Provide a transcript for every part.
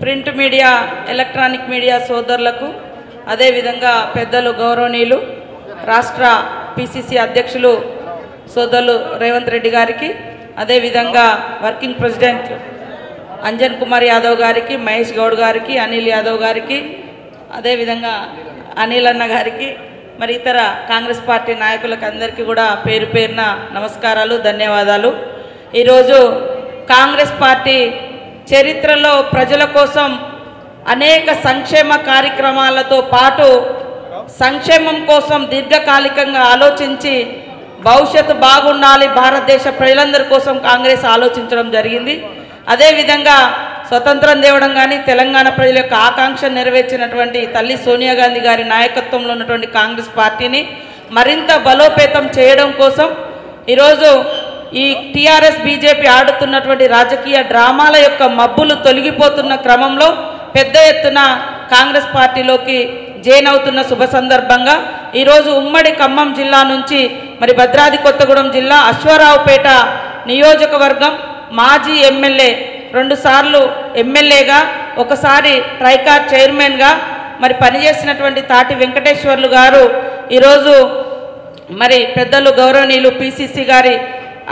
Print media electronic media సోదరులకు అదేవిధంగా పెద్దలు గౌరవనీయులు రాష్ట్ర పిసిసి అధ్యక్షులు సోదరులు రేవంత్ రెడ్డి గారికి అదేవిధంగా వర్కింగ్ ప్రెసిడెంట్ అంజన్ కుమార్ యాదవ్ గారికి మహేష్ గౌడ్ గారికి అనిల్ యాదవ్ గారికి అదేవిధంగా అనిల్ అన్న గారికి మరి ఇతర కాంగ్రెస్ పార్టీ నాయకులకు అందరికీ కూడా పేరు పేరున నమస్కారాలు ధన్యవాదాలు. ఈరోజు కాంగ్రెస్ పార్టీ చరిత్రలో ప్రజల కోసం అనేక సంక్షేమ కార్యక్రమాలతో పాటు సంక్షేమం కోసం దీర్ఘకాలికంగా ఆలోచించి భవిష్యత్తు బాగుండాలి భారతదేశ ప్రజలందరి కోసం కాంగ్రెస్ ఆలోచించడం జరిగింది. అదేవిధంగా స్వతంత్రం తేవడం కానీ తెలంగాణ ప్రజల యొక్క ఆకాంక్ష నెరవేర్చినటువంటి తల్లి సోనియా గాంధీ గారి నాయకత్వంలో ఉన్నటువంటి కాంగ్రెస్ పార్టీని మరింత బలోపేతం చేయడం కోసం ఈరోజు ఈ టీఆర్ఎస్ బీజేపీ ఆడుతున్నటువంటి రాజకీయ డ్రామాల యొక్క మబ్బులు తొలగిపోతున్న క్రమంలో పెద్ద ఎత్తున కాంగ్రెస్ పార్టీలోకి జైన్ అవుతున్న శుభ సందర్భంగా ఈరోజు ఉమ్మడి ఖమ్మం జిల్లా నుంచి మరి భద్రాద్రి కొత్తగూడెం జిల్లా అశ్వారావుపేట నియోజకవర్గం మాజీ ఎమ్మెల్యే రెండుసార్లు ఎమ్మెల్యేగా ఒకసారి ట్రైకార్ చైర్మన్గా మరి పనిచేసినటువంటి తాటి వెంకటేశ్వర్లు గారు ఈరోజు మరి పెద్దలు గౌరవనీయులు పిసిసి గారి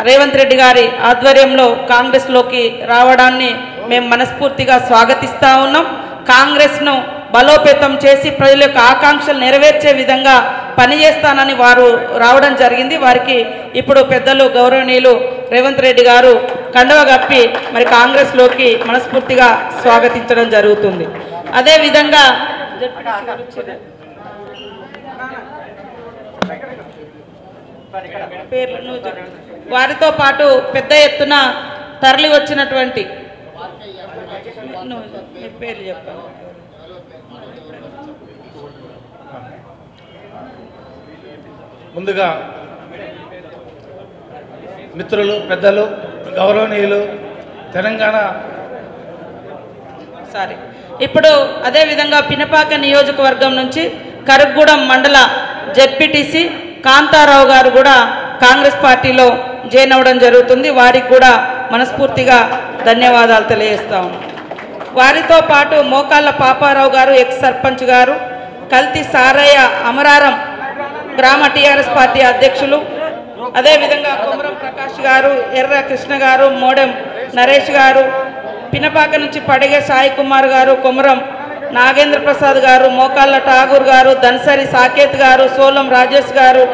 రేవంత్ రెడ్డి గారి ఆధ్వర్యంలో కాంగ్రెస్లోకి రావడాన్ని మేము మనస్ఫూర్తిగా స్వాగతిస్తూ ఉన్నాం. కాంగ్రెస్ను బలోపేతం చేసి ప్రజల యొక్క ఆకాంక్షలు నెరవేర్చే విధంగా పనిచేస్తానని వారు రావడం జరిగింది. వారికి ఇప్పుడు పెద్దలు గౌరవనీయులు రేవంత్ రెడ్డి గారు కండవ కప్పి మరి కాంగ్రెస్లోకి మనస్ఫూర్తిగా స్వాగతించడం జరుగుతుంది. అదేవిధంగా పేర్లు వారితో పాటు పెద్ద ఎత్తున తరలి వచ్చినటువంటి పేర్లు చెప్పాలి ముందుగా మిత్రులు పెద్దలు గౌరవనీయులు తెలంగాణ సారీ ఇప్పుడు అదేవిధంగా పినపాక నియోజకవర్గం నుంచి కరుగూడెం మండల జెడ్పీటీసీ కాంతారావు గారు కూడా కాంగ్రెస్ పార్టీలో జాయిన్ అవ్వడం జరుగుతుంది. వారికి కూడా మనస్ఫూర్తిగా ధన్యవాదాలు తెలియజేస్తాం వారితో పాటు మోకాళ్ళ పాపారావు గారు ఎక్స్ సర్పంచ్ గారు కల్తి సారయ్య అమరారం గ్రామ టీఆర్ఎస్ పార్టీ అధ్యక్షులు అదేవిధంగా కొమరం ప్రకాష్ గారు ఎర్ర కృష్ణ గారు మోడెం నరేష్ గారు పినపాక నుంచి పడిగే సాయి కుమార్ గారు కొమరం నాగేంద్ర ప్రసాద్ గారు మోకాళ్ళ ఠాగూర్ గారు దన్సరి సాకేత్ గారు సోలం రాజేష్ గారు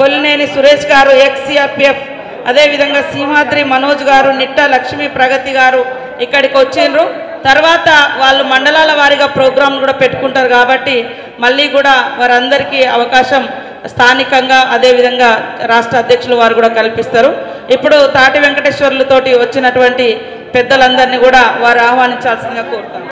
గొల్లినేని సురేష్ గారు ఎక్స్సిఆర్పిఎఫ్ అదేవిధంగా సింహాద్రి మనోజ్ గారు నిట్ట లక్ష్మీ ప్రగతి గారు ఇక్కడికి వచ్చిండ్రు. తర్వాత వాళ్ళు మండలాల వారీగా ప్రోగ్రాంలు కూడా పెట్టుకుంటారు కాబట్టి మళ్ళీ కూడా వారందరికీ అవకాశం స్థానికంగా అదేవిధంగా రాష్ట్ర అధ్యక్షులు వారు కూడా కల్పిస్తారు. ఇప్పుడు తాటి వెంకటేశ్వర్లతోటి వచ్చినటువంటి పెద్దలందరినీ కూడా వారు ఆహ్వానించాల్సిందిగా కోరుతాను.